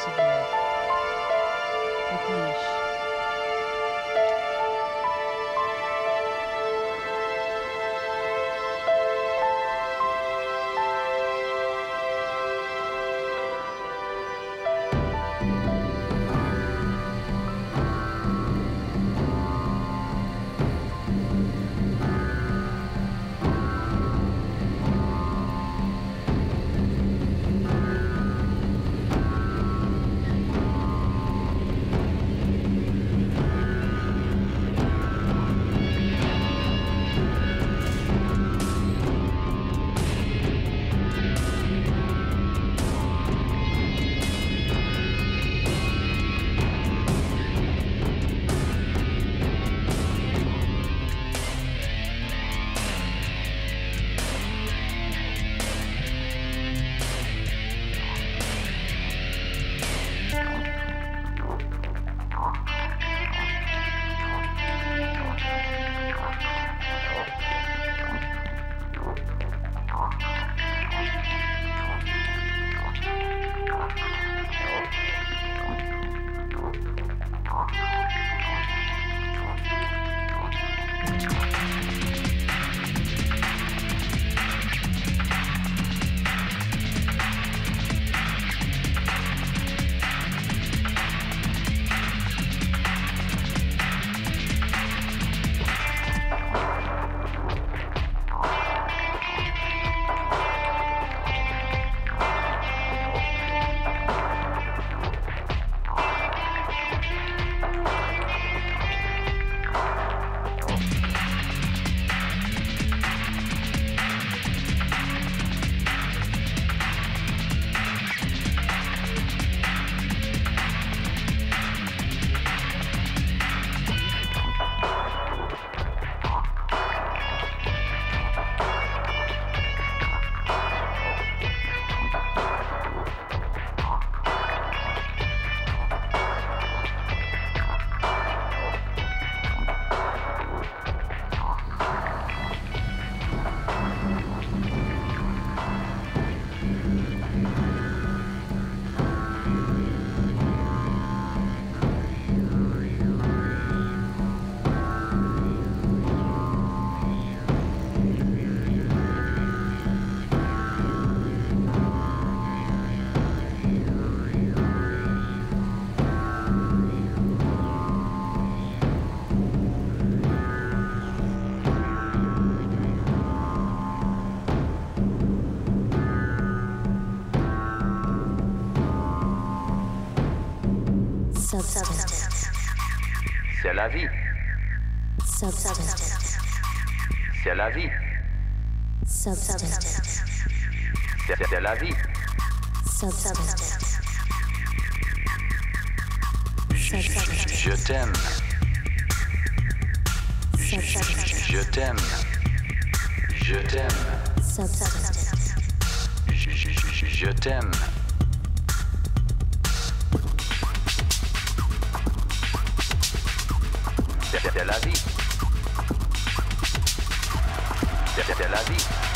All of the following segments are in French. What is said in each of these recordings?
persevered. Replenish. Substance. C'est la vie. Substance. C'est la vie. Substance. C'est la vie. Substance. Je t'aime. Je t'aime. Je t'aime. Je t'aime. C'est la vie. C'est la vie.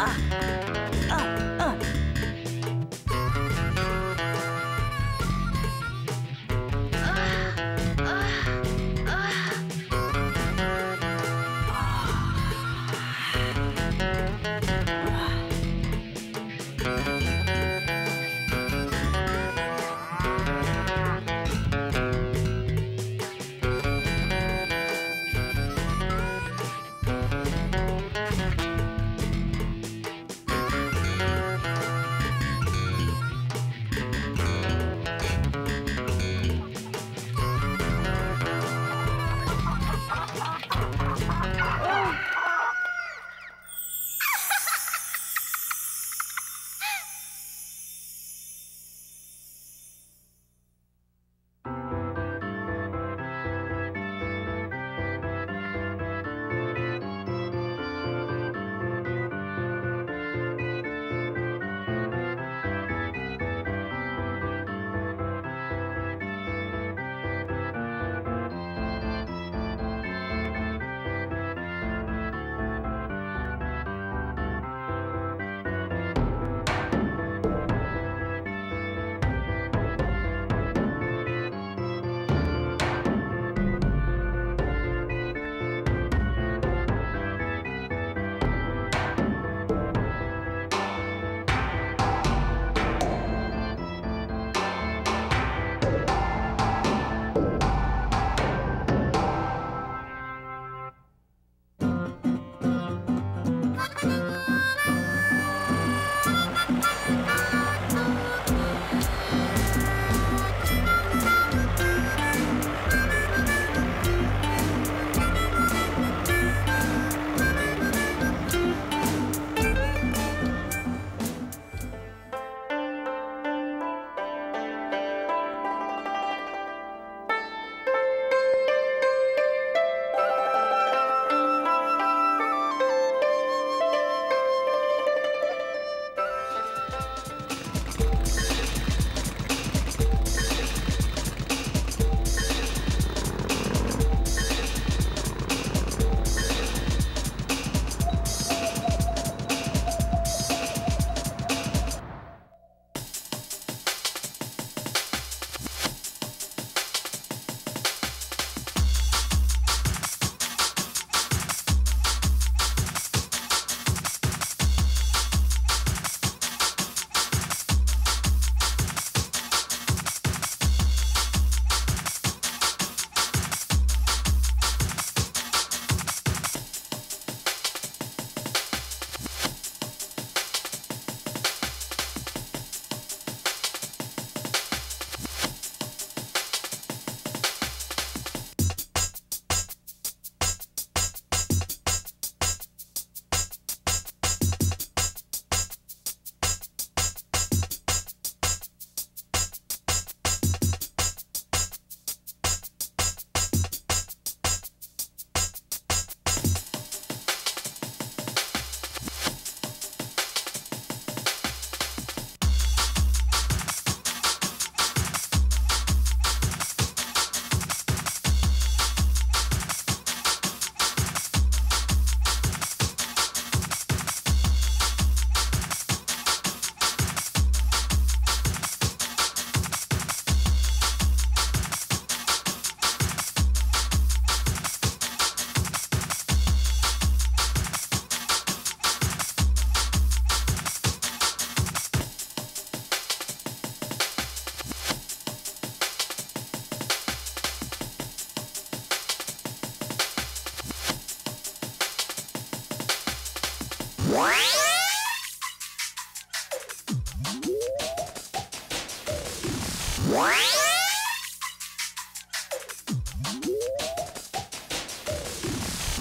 啊。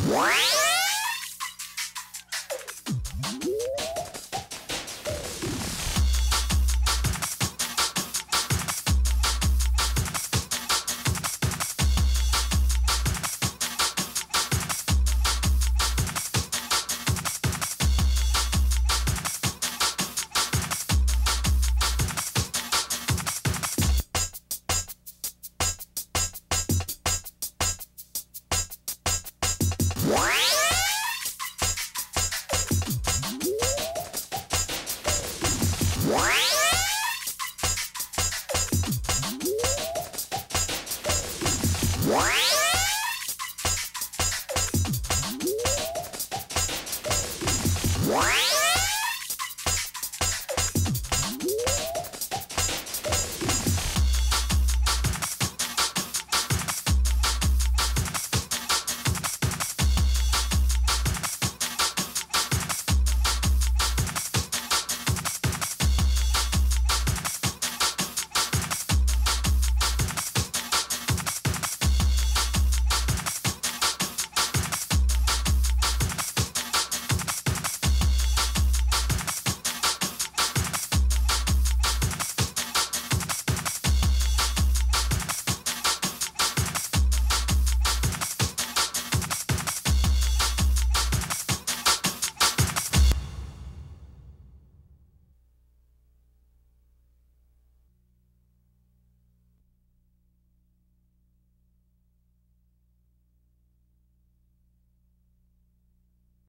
What?